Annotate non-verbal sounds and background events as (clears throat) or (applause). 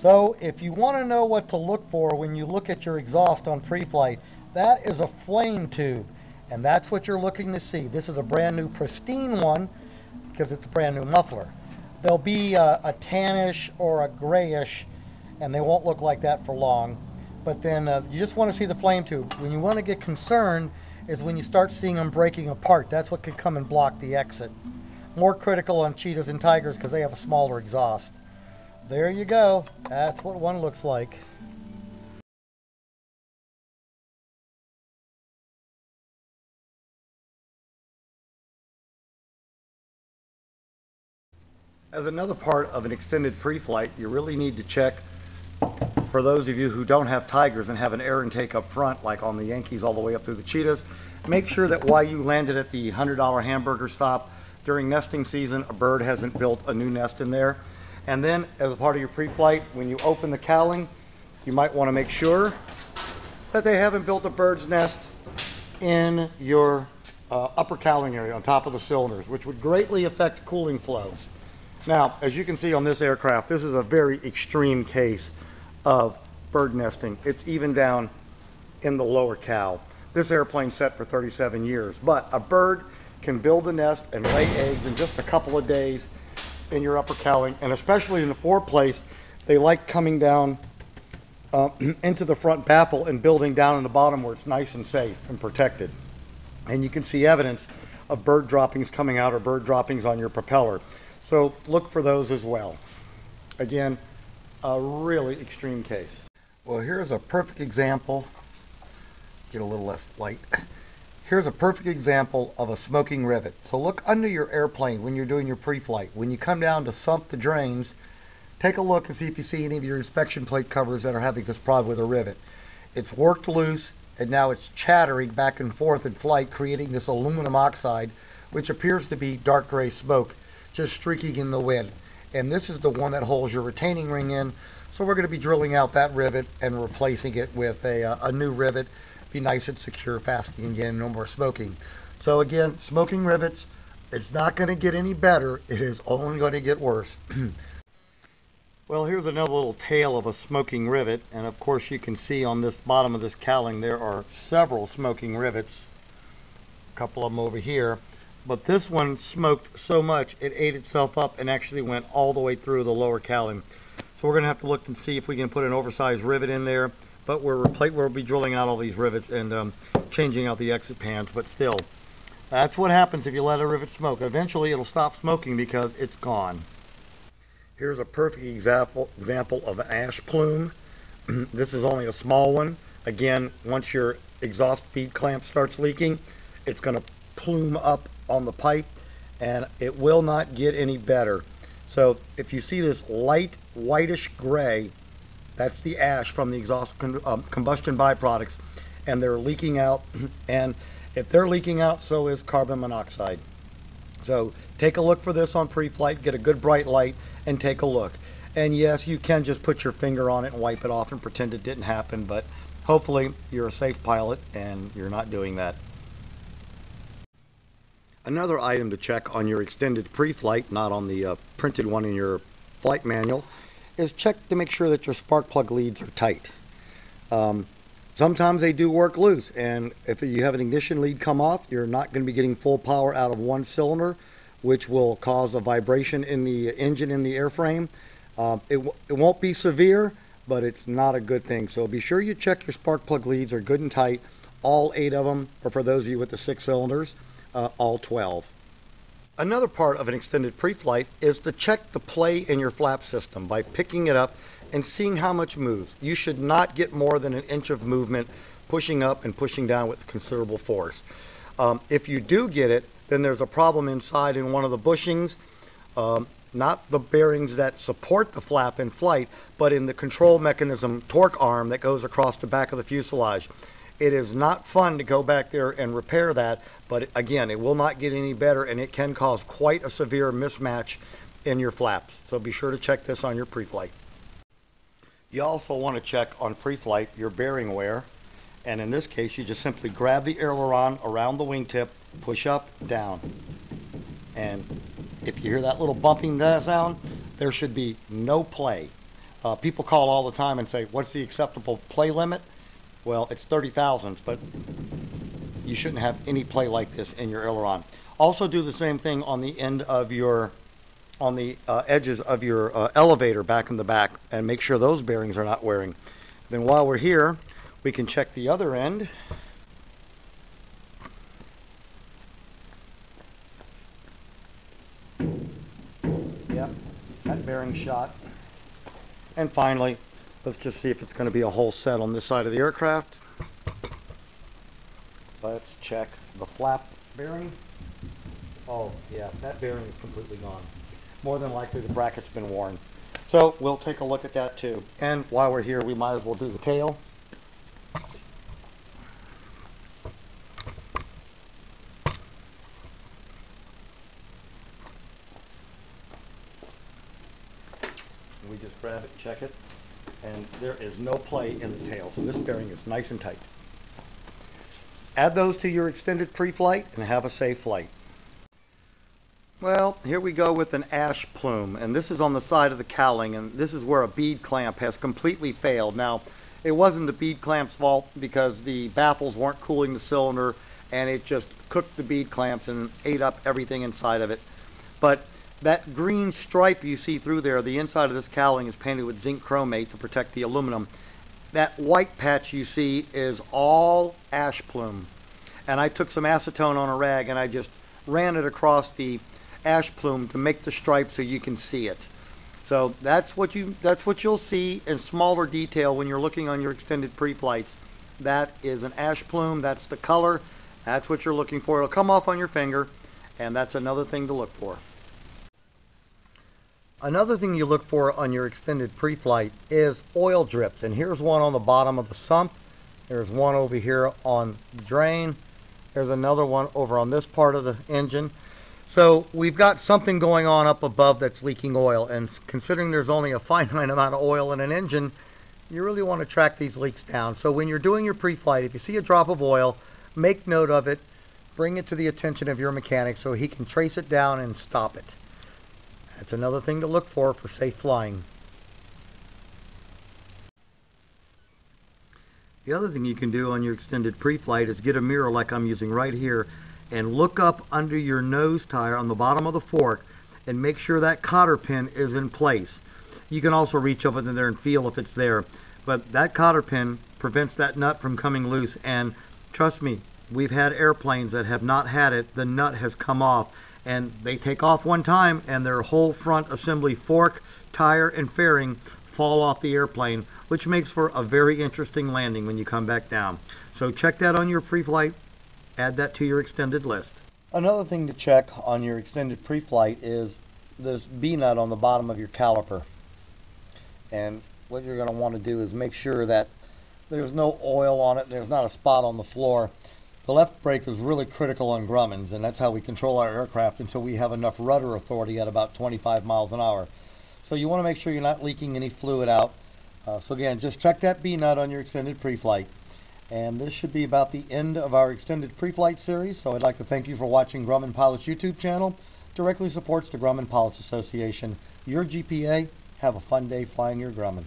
So if you want to know what to look for when you look at your exhaust on pre-flight, that is a flame tube. And that's what you're looking to see. This is a brand new pristine one because it's a brand new muffler. They'll be a, a tannish or a grayish and they won't look like that for long. But then uh, you just want to see the flame tube. When you want to get concerned is when you start seeing them breaking apart. That's what could come and block the exit. More critical on cheetahs and tigers because they have a smaller exhaust. There you go. That's what one looks like. As another part of an extended pre-flight, you really need to check for those of you who don't have Tigers and have an air intake up front, like on the Yankees all the way up through the Cheetahs, make sure that while you landed at the $100 hamburger stop during nesting season, a bird hasn't built a new nest in there. And then, as a part of your pre-flight, when you open the cowling, you might want to make sure that they haven't built a bird's nest in your uh, upper cowling area on top of the cylinders, which would greatly affect cooling flow. Now, as you can see on this aircraft, this is a very extreme case of bird nesting. It's even down in the lower cowl. This airplane set for 37 years, but a bird can build a nest and lay eggs in just a couple of days in your upper cowling, and especially in the four-place, they like coming down uh, (clears throat) into the front baffle and building down in the bottom where it's nice and safe and protected. And you can see evidence of bird droppings coming out or bird droppings on your propeller. So look for those as well. Again, a really extreme case. Well, here's a perfect example. Get a little less light. Here's a perfect example of a smoking rivet. So look under your airplane when you're doing your pre-flight. When you come down to sump the drains, take a look and see if you see any of your inspection plate covers that are having this problem with a rivet. It's worked loose and now it's chattering back and forth in flight, creating this aluminum oxide, which appears to be dark gray smoke, just streaking in the wind and this is the one that holds your retaining ring in. So we're going to be drilling out that rivet and replacing it with a, uh, a new rivet. Be nice and secure, fastening again, no more smoking. So again, smoking rivets, it's not going to get any better. It is only going to get worse. (clears throat) well, here's another little tale of a smoking rivet. And of course, you can see on this bottom of this cowling, there are several smoking rivets. A couple of them over here but this one smoked so much it ate itself up and actually went all the way through the lower cowling. So we're going to have to look and see if we can put an oversized rivet in there. But we're we'll be drilling out all these rivets and um, changing out the exit pans. But still, that's what happens if you let a rivet smoke. Eventually it'll stop smoking because it's gone. Here's a perfect example, example of an ash plume. (clears throat) this is only a small one. Again, once your exhaust bead clamp starts leaking, it's going to plume up on the pipe and it will not get any better. So if you see this light whitish gray, that's the ash from the exhaust um, combustion byproducts and they're leaking out (clears throat) and if they're leaking out so is carbon monoxide. So take a look for this on pre-flight, get a good bright light and take a look. And yes, you can just put your finger on it and wipe it off and pretend it didn't happen, but hopefully you're a safe pilot and you're not doing that. Another item to check on your extended pre-flight, not on the uh, printed one in your flight manual, is check to make sure that your spark plug leads are tight. Um, sometimes they do work loose, and if you have an ignition lead come off, you're not going to be getting full power out of one cylinder, which will cause a vibration in the engine in the airframe. Uh, it, it won't be severe, but it's not a good thing. So be sure you check your spark plug leads are good and tight, all eight of them, or for those of you with the six cylinders uh, all 12. Another part of an extended pre-flight is to check the play in your flap system by picking it up and seeing how much moves. You should not get more than an inch of movement pushing up and pushing down with considerable force. Um, if you do get it, then there's a problem inside in one of the bushings, um, not the bearings that support the flap in flight, but in the control mechanism torque arm that goes across the back of the fuselage. It is not fun to go back there and repair that, but again, it will not get any better and it can cause quite a severe mismatch in your flaps. So be sure to check this on your pre-flight. You also want to check on pre-flight your bearing wear. And in this case, you just simply grab the aileron around the wingtip, push up, down. And if you hear that little bumping sound, there should be no play. Uh, people call all the time and say, what's the acceptable play limit? Well, it's 30 thousandths, but you shouldn't have any play like this in your aileron. Also do the same thing on the end of your, on the uh, edges of your uh, elevator back in the back and make sure those bearings are not wearing. Then while we're here, we can check the other end. Yep, that bearing shot. And finally, let's just see if it's going to be a whole set on this side of the aircraft. Let's check the flap bearing. Oh, yeah, that bearing is completely gone. More than likely the bracket's been worn. So we'll take a look at that too. And while we're here, we might as well do the tail. We just grab it, check it, and there is no play in the tail, so this bearing is nice and tight. Add those to your extended pre-flight and have a safe flight. Well, here we go with an ash plume, and this is on the side of the cowling, and this is where a bead clamp has completely failed. Now, it wasn't the bead clamp's fault because the baffles weren't cooling the cylinder, and it just cooked the bead clamps and ate up everything inside of it. But that green stripe you see through there, the inside of this cowling is painted with zinc chromate to protect the aluminum. That white patch you see is all ash plume. And I took some acetone on a rag and I just ran it across the ash plume to make the stripe so you can see it. So that's what you that's what you'll see in smaller detail when you're looking on your extended pre-flights. That is an ash plume, that's the color, that's what you're looking for. It'll come off on your finger and that's another thing to look for. Another thing you look for on your extended pre-flight is oil drips. And here's one on the bottom of the sump. There's one over here on the drain. There's another one over on this part of the engine. So we've got something going on up above that's leaking oil. And considering there's only a finite (laughs) amount of oil in an engine, you really want to track these leaks down. So when you're doing your pre-flight, if you see a drop of oil, make note of it. Bring it to the attention of your mechanic so he can trace it down and stop it. That's another thing to look for for safe flying. The other thing you can do on your extended pre-flight is get a mirror like I'm using right here and look up under your nose tire on the bottom of the fork and make sure that cotter pin is in place. You can also reach up in there and feel if it's there. But that cotter pin prevents that nut from coming loose and trust me, we've had airplanes that have not had it, the nut has come off and they take off one time and their whole front assembly fork, tire, and fairing fall off the airplane, which makes for a very interesting landing when you come back down. So check that on your pre-flight, add that to your extended list. Another thing to check on your extended pre-flight is this B-nut on the bottom of your caliper. And what you're going to want to do is make sure that there's no oil on it, there's not a spot on the floor, the left brake is really critical on Grumman's, and that's how we control our aircraft until we have enough rudder authority at about 25 miles an hour. So you want to make sure you're not leaking any fluid out. Uh, so again, just check that B-nut on your extended pre-flight. And this should be about the end of our extended pre-flight series. So I'd like to thank you for watching Grumman Pilots YouTube channel. Directly supports the Grumman Pilots Association. Your GPA. Have a fun day flying your Grumman.